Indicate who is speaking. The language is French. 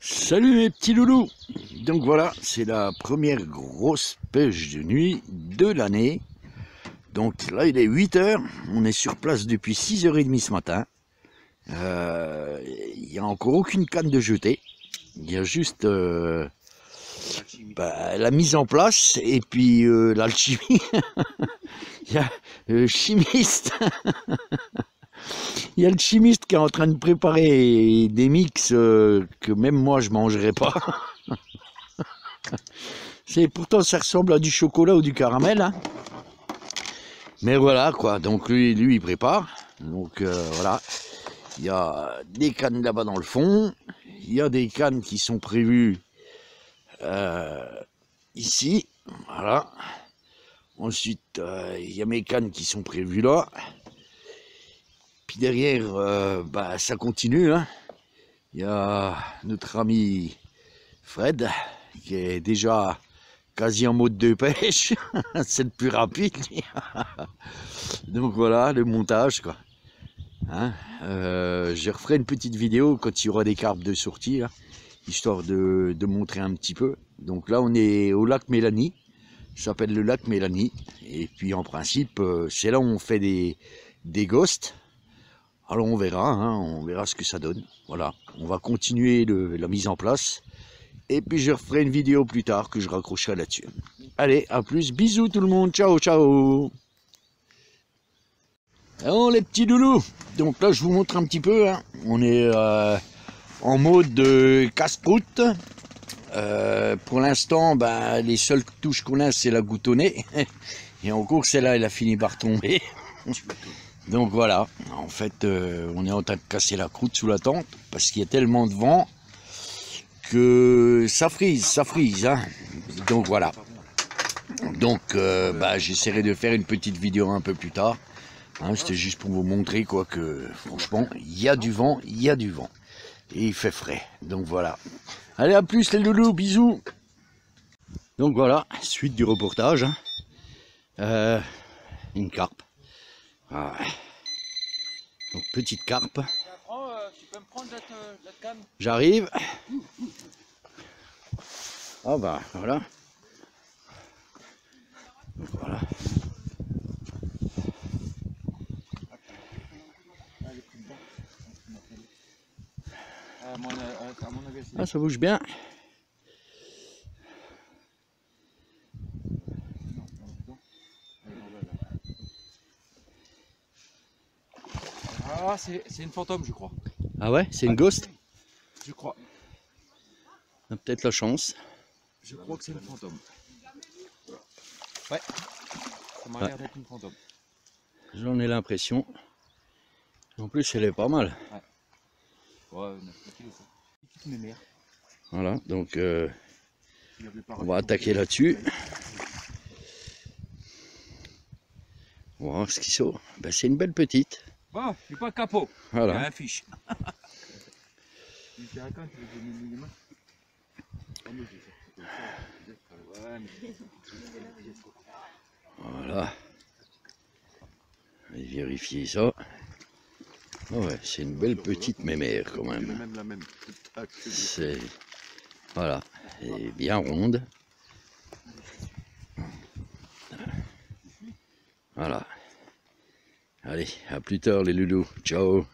Speaker 1: Salut mes petits loulous Donc voilà, c'est la première grosse pêche de nuit de l'année. Donc là, il est 8h, on est sur place depuis 6h30 ce matin. Euh, il n'y a encore aucune canne de jetée. Il y a juste euh, bah, la mise en place et puis euh, l'alchimie. il y a le chimiste Il y a le chimiste qui est en train de préparer des mix euh, que même moi je mangerai pas. C'est pourtant ça ressemble à du chocolat ou du caramel. hein. Mais voilà quoi, donc lui, lui il prépare. Donc euh, voilà, il y a des cannes là-bas dans le fond. Il y a des cannes qui sont prévues euh, ici. Voilà. Ensuite, il y a mes cannes qui sont prévues là. Puis derrière, euh, bah, ça continue. hein. Il y a notre ami Fred, qui est déjà quasi en mode de pêche. C'est le plus rapide. Donc voilà, le montage. Quoi. Hein, euh, je referai une petite vidéo quand il y aura des carpes de sortie, histoire de, de montrer un petit peu. Donc là, on est au lac Mélanie. Ça s'appelle le lac Mélanie. Et puis en principe, euh, c'est là où on fait des, des ghosts. Alors on verra, hein, on verra ce que ça donne. Voilà, on va continuer la mise en place. Et puis je referai une vidéo plus tard que je raccrocherai là-dessus. Allez, à plus, bisous tout le monde, ciao ciao Alors les petits loulous, donc là je vous montre un petit peu, hein. on est euh, en mode de casse-croûte. Euh, pour l'instant, bah, les seules touches qu'on a, c'est la goutonnée. Et encore, celle-là, elle a fini par tomber. Donc voilà, en fait, euh, on est en train de casser la croûte sous la tente parce qu'il y a tellement de vent que ça frise, ça frise. hein. Donc voilà. Donc euh, bah, j'essaierai de faire une petite vidéo un peu plus tard. Hein, C'était juste pour vous montrer quoi que franchement, il y a du vent, il y a du vent. Et il fait frais. Donc voilà. Allez, à plus les loulous, bisous. Donc voilà, suite du reportage. hein. Euh, une carpe. Donc petite carpe. J'arrive. Ah bah voilà. Donc, voilà. Ah ça bouge bien.
Speaker 2: Ah, c'est une fantôme, je crois.
Speaker 1: Ah ouais, c'est une ghost.
Speaker 2: Je crois.
Speaker 1: On a peut-être la chance.
Speaker 2: Je crois que c'est une fantôme. Ouais. Ça m'a
Speaker 1: Ouais.
Speaker 2: l'air d'être une fantôme.
Speaker 1: J'en ai l'impression. En plus, elle est pas mal.
Speaker 2: Ouais, 9 kilos, ça. Petite mémère.
Speaker 1: Voilà, donc euh, on va attaquer là-dessus. On va voir ce qui sort. Ben, c'est une belle petite.
Speaker 2: Bon, je suis pas capot. Il y a
Speaker 1: Voilà. Voilà. Vérifier ça. Ah ouais, c'est une belle petite mémère quand
Speaker 2: C'est
Speaker 1: même. C'est voilà, elle est bien ronde. Voilà. Allez, à plus tard les loulous. Ciao.